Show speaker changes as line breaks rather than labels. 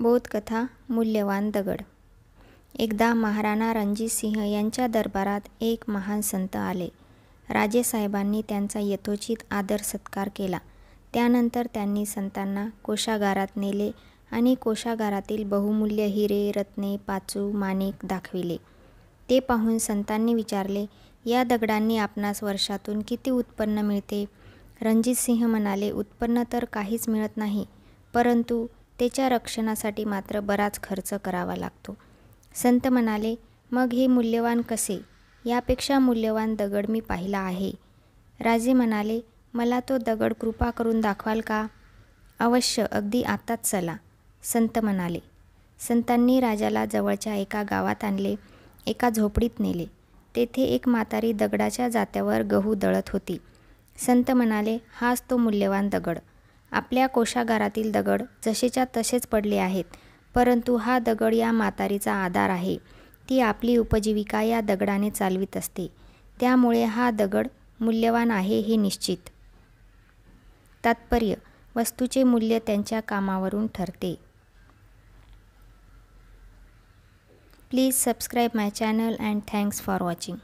बोधकथा मूल्यवान दगड एकदा महाराणा रणजित सिंह यांच्या दरबारात एक महान संत आले. राजेसाहेबांनी त्यांचा यथोचित आदर सत्कार केला. त्यानंतर त्यांनी संतांना कोषागारात नेले आणि कोषागारातील बहुमूल्य हिरे, रत्ने, पाचू, माणिक दाखविले. ते पाहून संतांनी विचारले, या दगडांनी आपणास वर्षातून किती उत्पन्न मिळते? रणजितसिंह म्हणाले, उत्पन्न तर काहीच मिळत नाही, परंतु त्याच्या रक्षणासाठी मात्र बराच खर्च करावा लागतो. संत म्हणाले, मग हे मूल्यवान कसे? यापेक्षा मूल्यवान दगड मी पाहिला आहे. राजे म्हणाले, मला तो दगड कृपा करून दाखवाल का? अवश्य, अगदी आत्ताच चला. संत म्हणाले. संतांनी राजाला जवळच्या एका गावात आणले. एका झोपडीत नेले. तेथे एक म्हातारी दगडाच्या जात्यावर गहू दळत होती. संत म्हणाले, हाच तो मूल्यवान दगड. आपल्या कोषागारातील दगड जसेच्या तसेच पडले आहेत, परंतु हा दगड या म्हातारीचा आधार आहे. ती आपली उपजीविका या दगडाने चालवीत असते. त्यामुळे हा दगड मूल्यवान आहे हे निश्चित. तात्पर्य वस्तूचे मूल्य त्यांच्या कामावरून ठरते. Please subscribe my channel and thanks for watching.